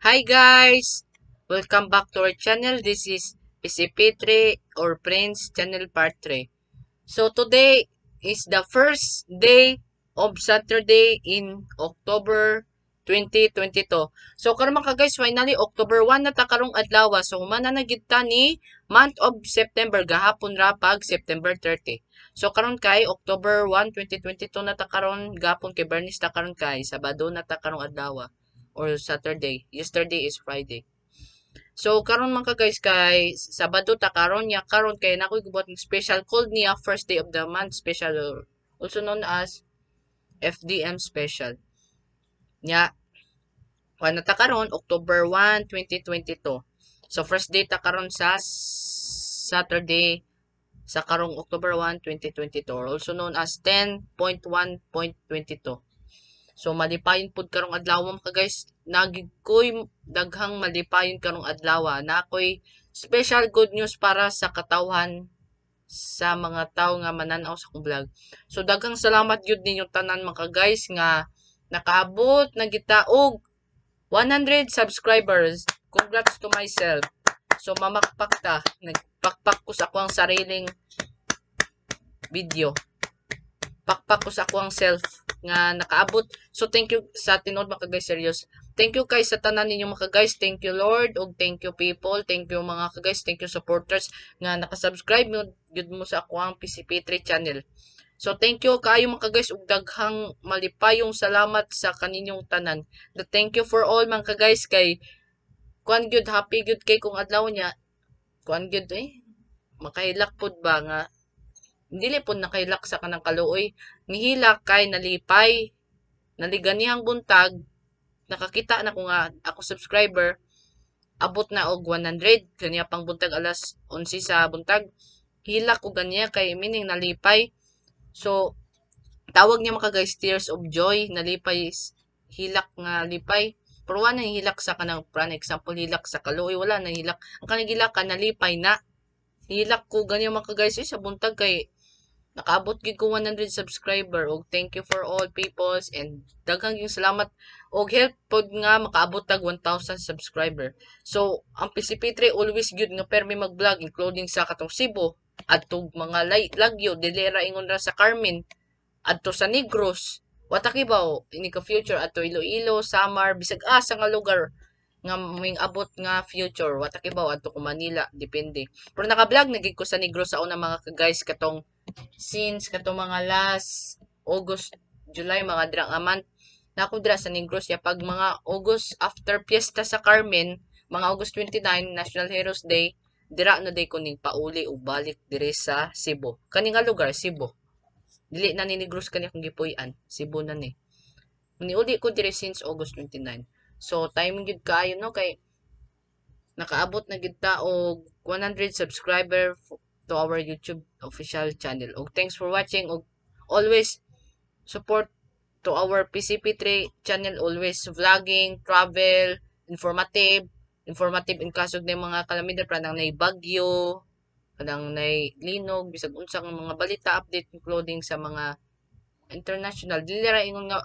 Hi guys! Welcome back to our channel. This is PCP3 or Prince channel part 3. So today is the first day of Saturday in October 2022. So karon mga guys, finally October 1 na ta karong adlaw. So humana na gid ta ni month of September gahapon ra pag September 30. So karon kay October 1, 2022 na ta karon gapon kay Bernice ta karon kay Sabado na ta karong adlaw or Saturday. Yesterday is Friday. So karon man ka guys kay Sabado ta karon ya karon kay nakoy gubot ng special called niya first day of the month special also known as FDM special. Nya Kuan ta karon October 1, 2022. So first day ta karon sa Saturday sa karong October 1, 2022 also known as 10.1.22. So malipayon pud karong adlaw mga guys, nagikoy daghang malipayon karong adlaw na ako'y special good news para sa katawhan sa mga tao nga mananaw sa akong vlog. So daghang salamat gyud ninyo tanan mga guys nga nakaabot na kita og 100 subscribers. Congrats to myself. So mamakpak ta, nagpakpak ko sa akong sariling video. Pakpak ko sa akong self nga nakaabot. So thank you sa tinod mga guys serious. Thank you guys sa tanan ninyo mga guys. Thank you Lord ug thank you people. Thank you mga guys. Thank you supporters nga nakasubscribe mo gyud mo sa akong PCP3 channel. So thank you kaayo mga guys ug daghang malipayong salamat sa kaninyong tanan. The thank you for all mga guys kay kuan gyud happy gyud kay kung adlaw niya. Kuan gyud eh makahilak pud ba nga dili pud nakailak sa kanang kaluoy. Nihilak kay nalipay. Naliganihang buntag. Nakakita na ko nga ako subscriber. Abot na og 100 kaniya pang buntag alas 11 sa buntag. Hilak ko ganiya kay meaning nalipay. So tawag niya mga guys tears of joy. Nalipay hilak nga lipay. Pero wala na hilak sa kanang pran example hilak sa kaluoy. Wala na hilak. Ang kanang hilak ka nalipay na. Hilak ko ganiya mga guys eh, sa buntag kay nakaabot gid ko 100 subscriber. Og thank you for all peoples. And daghang yung salamat. Og help pod nga makaabot tag 1000 subscriber. So ang PCP3 always good nga permi mag-vlog including sa katong Cebu. Adtog mga lay, lagyo dilera ingon ra sa Carmen. Adto sa Negros. Watakibaw ini ka future. Adto Iloilo Samar bisag asa nga lugar nga ming abot nga future watakibaw adto ko Manila depende pero naka-vlog nagig ko sa Negros sa una mga guys katong since kato mga last August, July, mga drang aman, nako dra sa Negros ya pag mga August after piyesta sa Carmen, mga August 29 National Heroes Day, dira na day ko ning pauli o balik dire sa Cebu. Kani nga lugar Cebu. Dili na ni Negros kani akong gipuy-an, Cebu na ni. Niuli ko dire since August 29. So timing gid kaayo no kay nakaabot na gid ta og 100 subscriber to our YouTube official channel. Og thanks for watching og always support to our PCP3 channel always vlogging, travel, informative, informative in kasog na mga kalamidad pranang nay bagyo, kanang nay linog, bisag unsang mga balita update including sa mga international. Dili ra ingon nga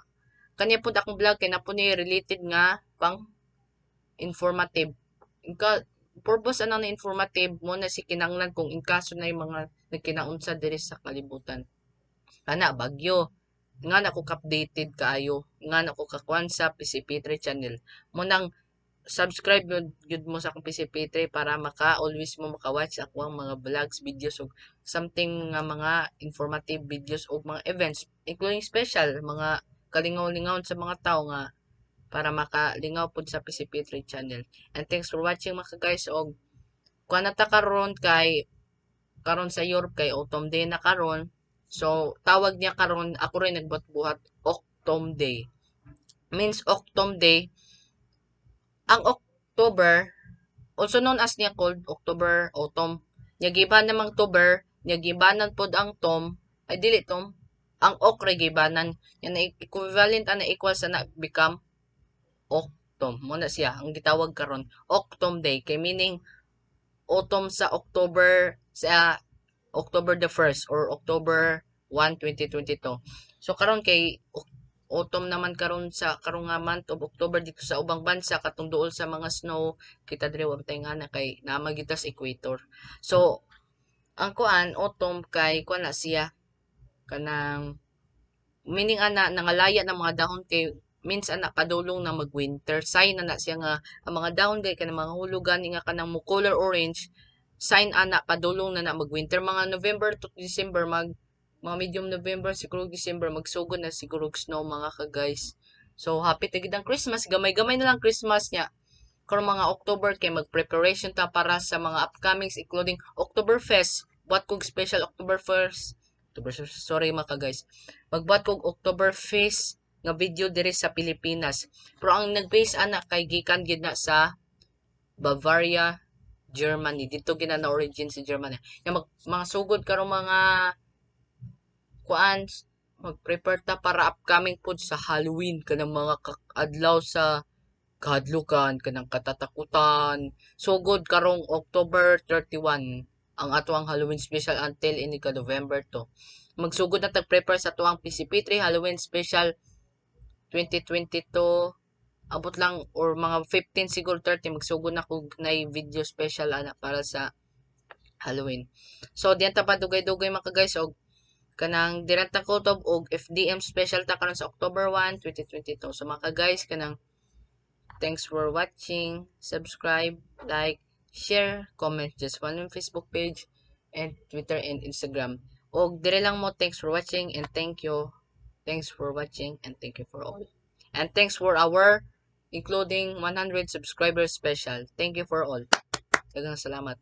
kanya pud akong vlog kay napuni related nga pang informative. Inka, purpose anang na informative mo na si kinanglan kung in kaso na yung mga nagkinaunsa diri sa kalibutan. Kana bagyo. Nga na ko updated kaayo. Nga na ko kakuan sa PCP3 channel. Mo nang subscribe yun, yun mo sa akong PCP3 para maka always mo makawatch ako ang mga vlogs, videos o something nga mga informative videos o mga events including special mga kalingaw-lingaw sa mga tao nga para makalingaw pud sa PCP3 channel. And thanks for watching mga guys og kuan na ta karon kay karon sa Europe kay autumn day na karon. So tawag niya karon ako rin nagbuhat autumn day. Means autumn day ang October also known as niya called October autumn. Nyagiban namang October, nyagibanan pod ang tom ay dili tom ang okre gibanan yan na equivalent ana equal sa na become Octom. Mo na siya ang gitawag karon Octom Day kay meaning autumn sa October sa October the 1st or October 1, 2022. So karon kay autumn naman karon sa karong month of October dito sa ubang bansa katong duol sa mga snow kita diri wa tay nga na kay naama gyud ta sa equator. So ang kuan autumn kay kuan na siya kanang meaning ana nangalaya ng mga dahon kay means ana padulong na mag-winter. Sign ana siya nga ang mga dahon kay kanang mga hulugan nga kanang mo color orange sign ana padulong na na mag-winter. Mga November to December mag mga medium November siguro December magsugod na siguro snow mga ka-guys so happy tigid ang Christmas. Gamay-gamay na lang Christmas niya. Kung mga October kay mag-preparation ta para sa mga upcomings including Oktoberfest. Buat kog special Oktoberfest October. Sorry mga ka-guys. Magbuat kog Oktoberfest nga video diri sa Pilipinas. Pero ang nag-base ana kay gikan gid na sa Bavaria Germany. Dito gina na origin si Germany. Yung mag, mga sugod karong mga kuan mag-prepare ta para upcoming pod sa Halloween. Kanang mga adlaw sa kahadlukan kanang katatakutan. Sugod karong October 31 ang ato ang Halloween special until ini ka November to. Magsugod na tag-prepare sa tuang PCP3 Halloween special 2022 abot lang or mga 15 siguro 30 magsugod na kog na video special ana para sa Halloween. So diyan ta pa dugay-dugay mga guys og kanang diranta kutob og FDM special ta karon sa October 1 2022 so mga guys kanang thanks for watching. Subscribe like share comment just follow yung Facebook page and Twitter and Instagram. Og dire lang mo thanks for watching and thank you. Thanks for watching and thank you for all. And thanks for our including 100 subscribers special. Thank you for all. Daghang salamat